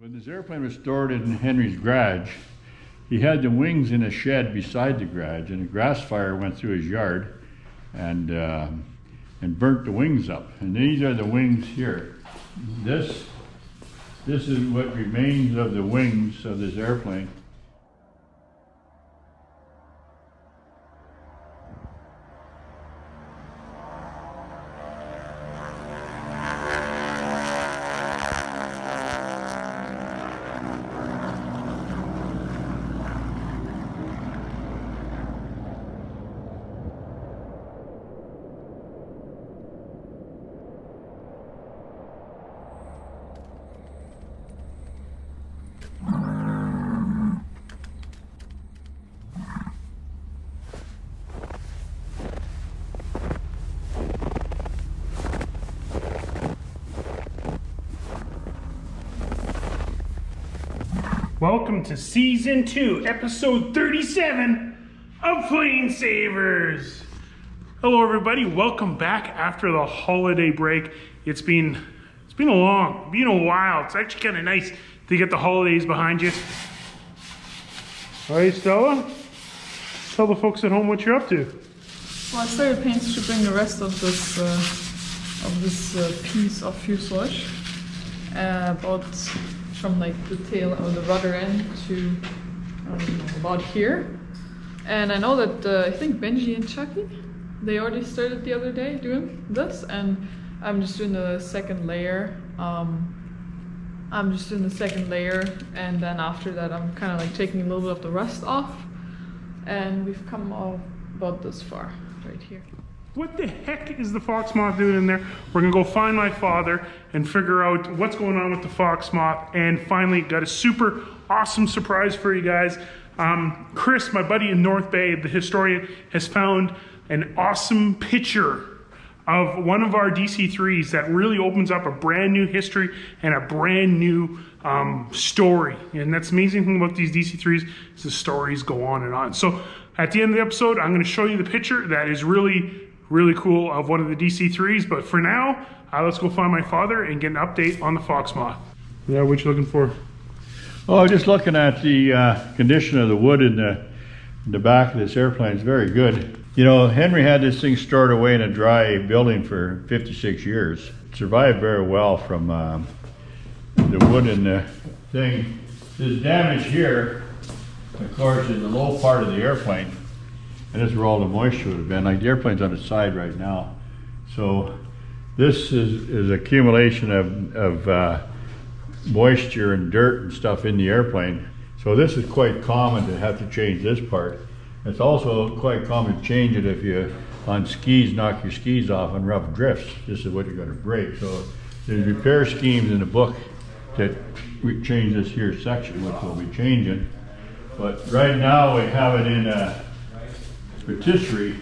When this airplane was stored in Henry's garage, he had the wings in a shed beside the garage, and a grass fire went through his yard and uh, and burnt the wings up. And these are the wings here. This this is what remains of the wings of this airplane. Welcome to season two, episode 37 of Plane Savers. Hello, everybody. Welcome back after the holiday break. It's been it's been a long, been a while. It's actually kind of nice to get the holidays behind you. All right, Stella. Tell the folks at home what you're up to. Well, I started paint stripping the rest of this uh, of this uh, piece of fuselage, uh, about from like the tail or the rudder end to I about here. And I know that uh, I think Benji and Chucky, they already started the other day doing this, and I'm just doing the second layer. Um, I'm just doing the second layer, and then after that, I'm kind of like taking a little bit of the rust off, and we've come all about this far right here. What the heck is the fox moth doing in there? We're gonna go find my father and figure out what's going on with the fox moth. And finally, got a super awesome surprise for you guys. Um, Chris, my buddy in North Bay, the historian, has found an awesome picture of one of our DC3s that really opens up a brand new history and a brand new um, story. And that's amazing thing about these DC3s is the stories go on and on. So at the end of the episode, I'm to show you the picture that is really, really cool of one of the DC3s. But for now, uh, let's go find my father and get an update on the Fox Moth. Yeah, what you looking for? Oh, I'm just looking at the uh, condition of the wood in the, in the back of this airplane is very good. You know, Henry had this thing stored away in a dry building for 56 years. It survived very well from um, the wood in the thing. This damage here, of course, is the low part of the airplane. And this is where all the moisture would have been. Like the airplane's on its side right now. So this is, is accumulation of, of uh, moisture and dirt and stuff in the airplane. So this is quite common to have to change this part. It's also quite common to change it if you, on skis, knock your skis off on rough drifts. This is what you're gonna break. So there's repair schemes in the book that we change this here section, which we'll be changing. But right now we have it in a rotisserie.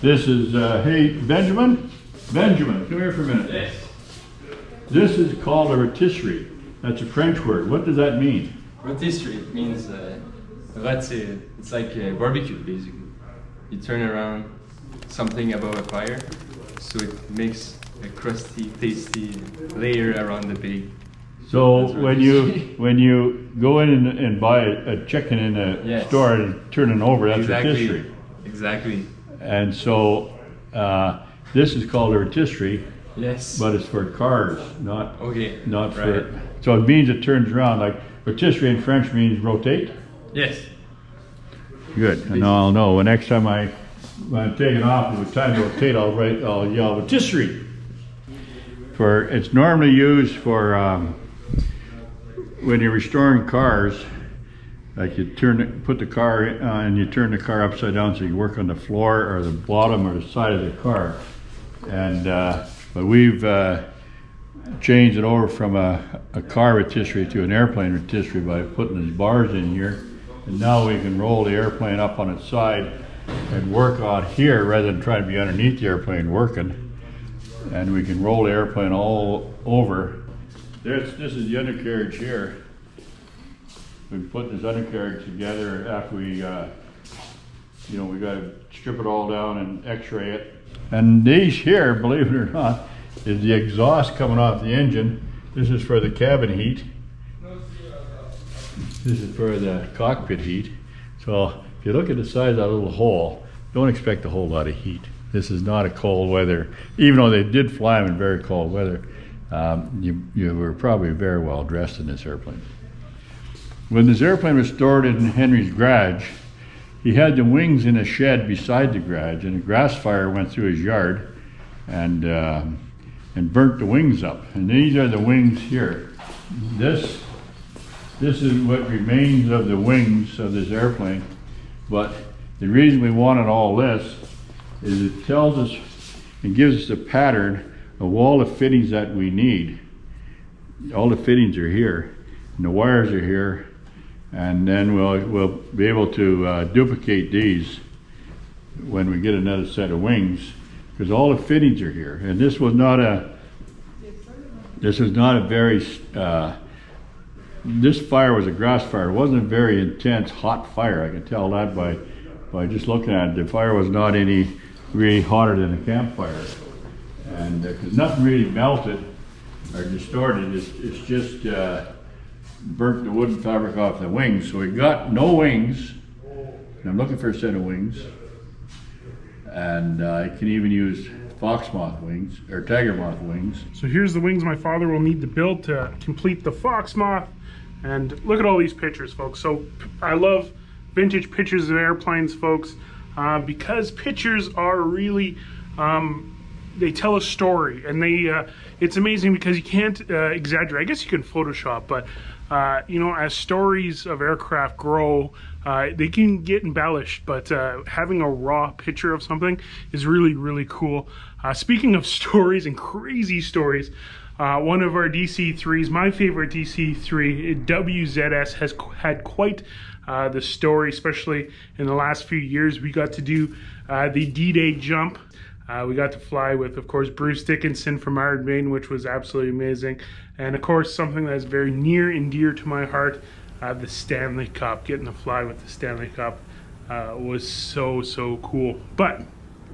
This is, uh, hey, Benjamin? Benjamin, come here for a minute. Yes. This is called a rotisserie. That's a French word. What does that mean? Rotisserie means uh, rôtir. It's like a barbecue basically. You turn around something above a fire, so it makes a crusty, tasty layer around the pig. So when you when you go in and, and buy a, a chicken in a Yes. store and turn it over, that's exactly. rotisserie. Exactly. And so uh, this is called a rotisserie, Yes. but it's for cars, not okay. not right. for. So it means it turns around. Like rotisserie in French means rotate. Yes. Good. And now I'll know. When next time I when I'm taking off, it's time to rotate. I'll write. I'll yell rotisserie. For it's normally used for um, when you're restoring cars. Like you turn, it- put the car uh, and you turn the car upside down so you work on the floor or the bottom or the side of the car. And uh, but we've uh, changed it over from a, a car rotisserie to an airplane rotisserie by putting these bars in here. And now we can roll the airplane up on its side and work out here rather than trying to be underneath the airplane working. And we can roll the airplane all over. This, this is the undercarriage here. We put this undercarriage together after we, uh, you know, we gotta strip it all down and x-ray it. And these here, believe it or not, is the exhaust coming off the engine This is for the cabin heat. This is for the cockpit heat. So if you look at the size of that little hole, don't expect a whole lot of heat. This is not a cold weather, even though they did fly them in very cold weather. Um, you, you were probably very well dressed in this airplane. When this airplane was stored in Henry's garage, he had the wings in a shed beside the garage, and a grass fire went through his yard and uh, and burnt the wings up. And these are the wings here. This this is what remains of the wings of this airplane. But the reason we wanted all this is it tells us and gives us a pattern of all the fittings that we need. All the fittings are here, and the wires are here, and then we'll, we'll be able to uh, duplicate these when we get another set of wings, because all the fittings are here. And this was not a, this was not a very, uh, this fire was a grass fire. It wasn't a very intense hot fire. I can tell that by, by just looking at it. The fire was not any really hotter than a campfire and because uh, nothing really melted or distorted, it's, it's just uh, burnt the wooden fabric off the wings. So we got no wings. I'm looking for a set of wings, and uh, I can even use fox moth wings or tiger moth wings. So here's the wings my father will need to build to complete the fox moth. And look at all these pictures, folks. So I love vintage pictures of airplanes, folks, uh, because pictures are really um, they tell a story and they uh, it's amazing because you can't uh, exaggerate. I guess you can photoshop but uh, you know as stories of aircraft grow uh, they can get embellished but uh, having a raw picture of something is really really cool. Uh, speaking of stories and crazy stories one of our DC3s, my favorite DC3, WZS, has had quite the story, especially in the last few years. We got to do the D-Day jump uh, we got to fly with, of course, Bruce Dickinson from Iron Maiden, which was absolutely amazing. And of course, something that's very near and dear to my heart, uh, the Stanley Cup. Getting to fly with the Stanley Cup uh, was so, so cool. But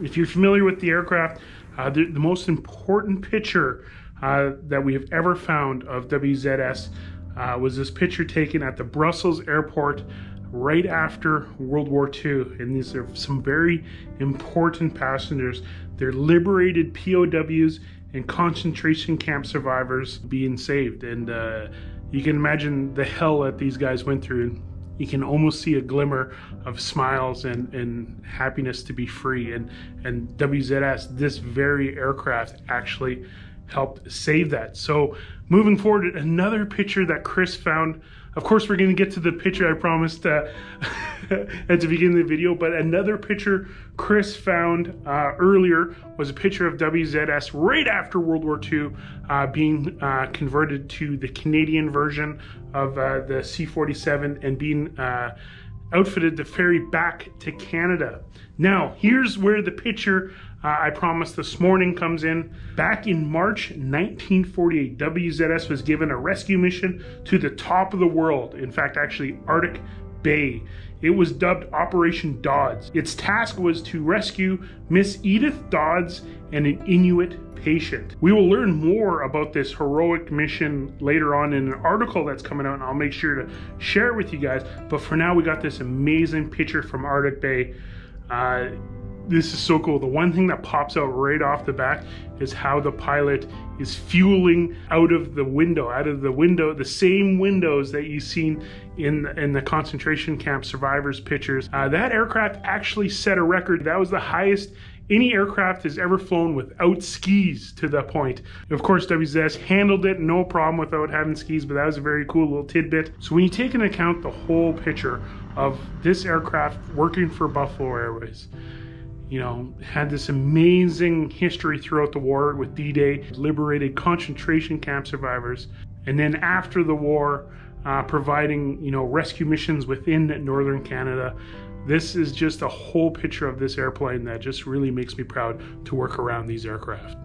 if you're familiar with the aircraft, uh, the, the, most important picture uh, that we have ever found of WZS uh, was this picture taken at the Brussels airport right after World War II. And these are some very important passengers. They're liberated POWs and concentration camp survivors being saved. And uh, you can imagine the hell that these guys went through. And you can almost see a glimmer of smiles and, and happiness to be free. And, and WZS, this very aircraft, actually helped save that. So moving forward, another picture that Chris found of course, we're going to get to the picture I promised uh, at the beginning of the video, but another picture Chris found uh, earlier was a picture of WZS right after World War II uh, being uh, converted to the Canadian version of uh, the C-47 and being uh, outfitted to ferry back to Canada. Now, here's where the picture uh, I Promise this morning comes in. Back in March 1948, WZS was given a rescue mission to the top of the world. In fact, actually, Arctic Bay. It was dubbed Operation Dodds. Its task was to rescue Miss Edith Dodds and an Inuit patient. We will learn more about this heroic mission later on in an article that's coming out, and I'll make sure to share it with you guys. But for now, we got this amazing picture from Arctic Bay. Uh, this is so cool. The one thing that pops out right off the bat is how the pilot is fueling out of the window, out of the window, the same windows that you've seen in, in the concentration camp survivors pictures. Uh, that aircraft actually set a record. That was the highest any aircraft has ever flown without skis to that point. Of course, WZS handled it no problem without having skis, but that was a very cool little tidbit. So when you take into account the whole picture of this aircraft working for Buffalo Airways, you know, had this amazing history throughout the war with D-Day, liberated concentration camp survivors, and then after the war, uh, providing you know rescue missions within northern Canada. This is just a whole picture of this airplane that just really makes me proud to work around these aircraft.